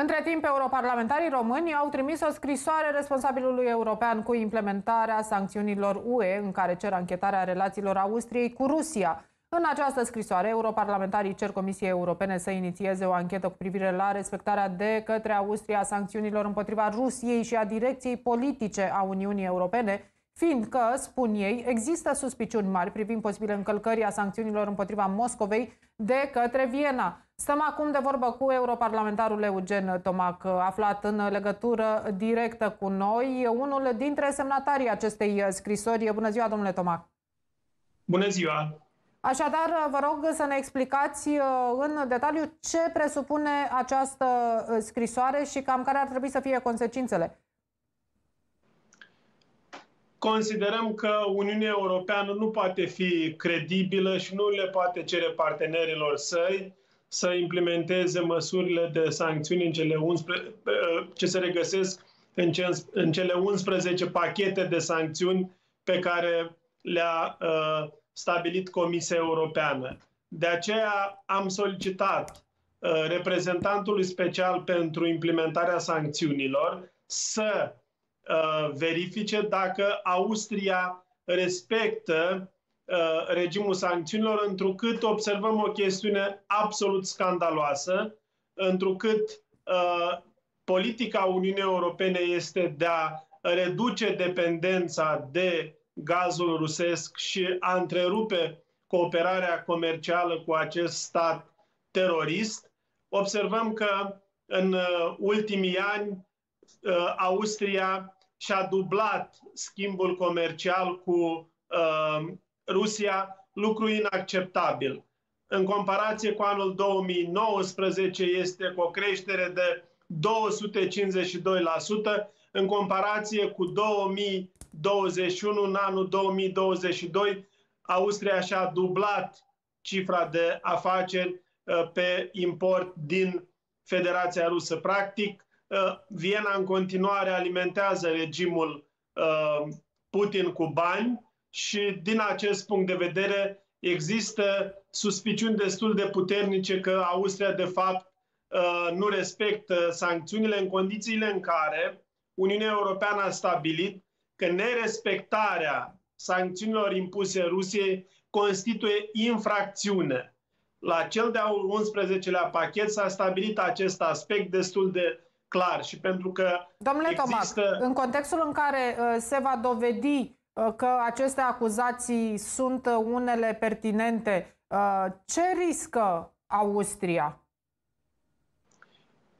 Între timp, europarlamentarii români au trimis o scrisoare responsabilului european cu implementarea sancțiunilor UE, în care cer anchetarea relațiilor Austriei cu Rusia. În această scrisoare, europarlamentarii cer Comisiei Europene să inițieze o anchetă cu privire la respectarea de către Austria a sancțiunilor împotriva Rusiei și a direcției politice a Uniunii Europene, fiindcă, spun ei, există suspiciuni mari privind posibile încălcări a sancțiunilor împotriva Moscovei de către Viena. Stăm acum de vorbă cu europarlamentarul Eugen Tomac, aflat în legătură directă cu noi, unul dintre semnatarii acestei scrisori. Bună ziua, domnule Tomac! Bună ziua! Așadar, vă rog să ne explicați uh, în detaliu ce presupune această uh, scrisoare și cam care ar trebui să fie consecințele. Considerăm că Uniunea Europeană nu poate fi credibilă și nu le poate cere partenerilor săi să implementeze măsurile de sancțiuni în cele 11, uh, ce se regăsesc în cele 11 pachete de sancțiuni pe care le-a uh, stabilit Comisia Europeană. De aceea am solicitat uh, reprezentantului special pentru implementarea sancțiunilor să uh, verifice dacă Austria respectă uh, regimul sancțiunilor, întrucât observăm o chestiune absolut scandaloasă, întrucât uh, politica Uniunii Europene este de a reduce dependența de gazul rusesc și a întrerupe cooperarea comercială cu acest stat terorist, observăm că în uh, ultimii ani uh, Austria și-a dublat schimbul comercial cu uh, Rusia, lucru inacceptabil. În comparație cu anul 2019 este cu o creștere de 252%, în comparație cu 2000 2021, în anul 2022, Austria și-a dublat cifra de afaceri uh, pe import din Federația Rusă. Practic, uh, Viena în continuare alimentează regimul uh, Putin cu bani și din acest punct de vedere există suspiciuni destul de puternice că Austria de fapt nu respectă sancțiunile în condițiile în care Uniunea Europeană a stabilit că nerespectarea sancțiunilor impuse Rusiei constituie infracțiune. La cel de-al 11-lea pachet s-a stabilit acest aspect destul de clar și pentru că Domnule există... Tomac, în contextul în care uh, se va dovedi uh, că aceste acuzații sunt uh, unele pertinente, ce riscă Austria?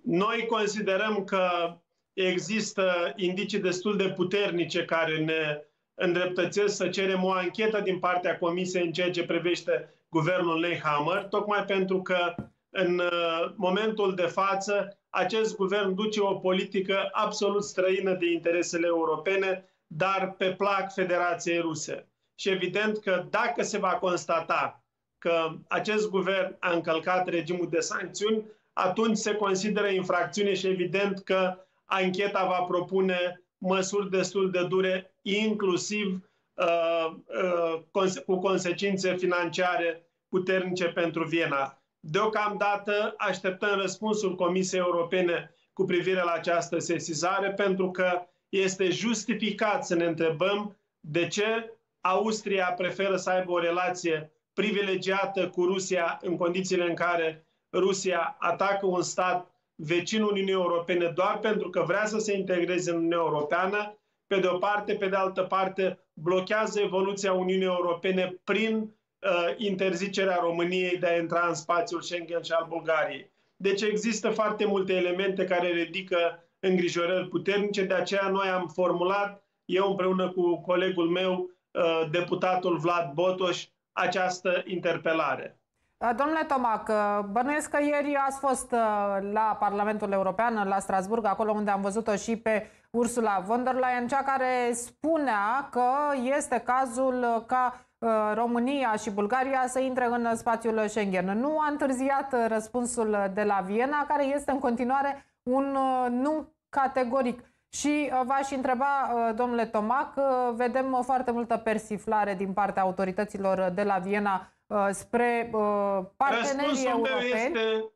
Noi considerăm că există indicii destul de puternice care ne îndreptățesc să cerem o anchetă din partea Comisiei în ceea ce privește guvernul Nehammer, tocmai pentru că în uh, momentul de față acest guvern duce o politică absolut străină de interesele europene, dar pe plac Federației Ruse. Și evident că dacă se va constata că acest guvern a încălcat regimul de sancțiuni, atunci se consideră infracțiune și evident că ancheta va propune măsuri destul de dure, inclusiv uh, uh, cu consecințe financiare puternice pentru Viena. Deocamdată așteptăm răspunsul Comisiei Europene cu privire la această sesizare, pentru că este justificat să ne întrebăm de ce Austria preferă să aibă o relație privilegiată cu Rusia în condițiile în care Rusia atacă un stat vecinul Uniunii Europene doar pentru că vrea să se integreze în Uniunea Europeană, pe de o parte, pe de altă parte, blochează evoluția Uniunii Europene prin uh, interzicerea României de a intra în spațiul Schengen și al Bulgariei. Deci există foarte multe elemente care ridică îngrijorări puternice, de aceea noi am formulat, eu împreună cu colegul meu, uh, deputatul Vlad Botoș, această interpelare. Uh, domnule Tomac, uh, bănuiesc că ieri ați fost uh, la Parlamentul European, la Strasburg, acolo unde am văzut-o și pe Ursula von der Leyen, cea care spunea că este cazul ca România și Bulgaria să intre în spațiul Schengen. Nu a întârziat răspunsul de la Viena, care este în continuare un nu categoric. Și v-aș întreba, domnule Tomac, vedem foarte multă persiflare din partea autorităților de la Viena Uh, spre uh, partenerii Răspunsul europeni. Meu este,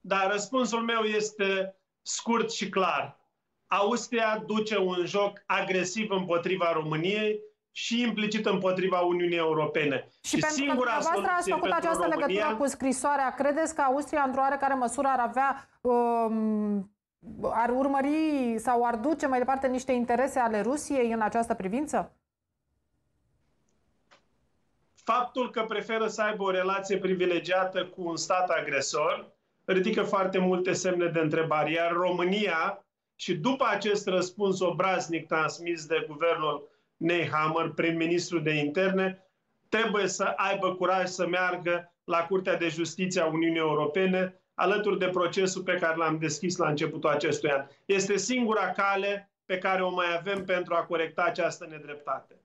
dar răspunsul meu este scurt și clar. Austria duce un joc agresiv împotriva României și implicit împotriva Uniunii Europene. Și, și pentru singura că dumneavoastră ați făcut această România... legătură cu scrisoarea, credeți că Austria într-o oarecare măsură ar avea, um, ar urmări sau ar duce mai departe niște interese ale Rusiei în această privință? Faptul că preferă să aibă o relație privilegiată cu un stat agresor ridică foarte multe semne de întrebare. Iar România, și după acest răspuns obraznic transmis de guvernul Nehammer, prim-ministru de interne, trebuie să aibă curaj să meargă la Curtea de Justiție a Uniunii Europene, alături de procesul pe care l-am deschis la începutul acestui an. Este singura cale pe care o mai avem pentru a corecta această nedreptate.